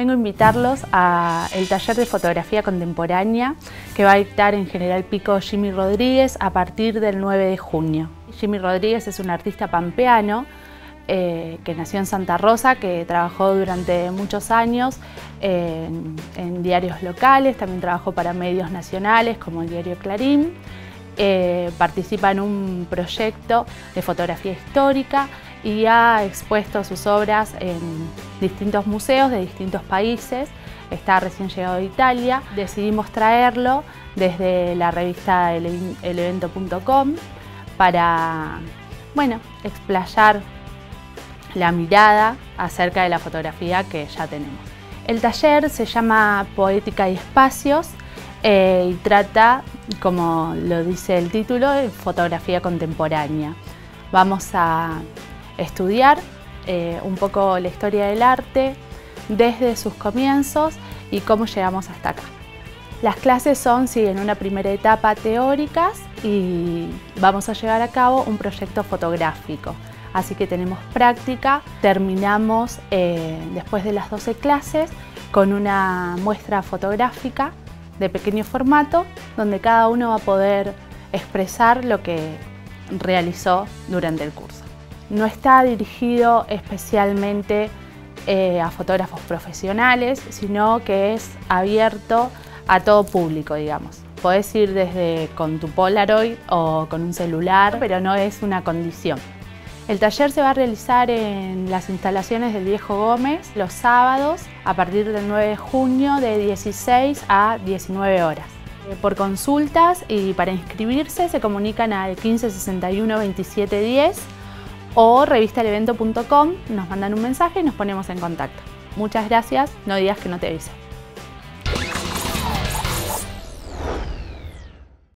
Vengo a invitarlos al taller de fotografía contemporánea que va a dictar en General Pico Jimmy Rodríguez a partir del 9 de junio. Jimmy Rodríguez es un artista pampeano eh, que nació en Santa Rosa, que trabajó durante muchos años en, diarios locales, también trabajó para medios nacionales como el diario Clarín. Eh, participa en un proyecto de fotografía histórica y ha expuesto sus obras en distintos museos de distintos países. Está recién llegado de Italia. Decidimos traerlo desde la revista elevento.com para bueno, explayar la mirada acerca de la fotografía que ya tenemos. El taller se llama Poética y Espacios eh, y trata, como lo dice el título, de fotografía contemporánea. Vamos a estudiar eh, un poco la historia del arte desde sus comienzos y cómo llegamos hasta acá. Las clases son, sí, en una primera etapa teóricas y vamos a llevar a cabo un proyecto fotográfico. Así que tenemos práctica, terminamos eh, después de las 12 clases con una muestra fotográfica de pequeño formato donde cada uno va a poder expresar lo que realizó durante el curso no está dirigido especialmente eh, a fotógrafos profesionales, sino que es abierto a todo público, digamos. Podés ir desde con tu Polaroid o con un celular, pero no es una condición. El taller se va a realizar en las instalaciones del Viejo Gómez los sábados a partir del 9 de junio de 16 a 19 horas. Eh, por consultas y para inscribirse se comunican al 1561 2710 o revistaelevento.com, nos mandan un mensaje y nos ponemos en contacto. Muchas gracias, no digas que no te avise.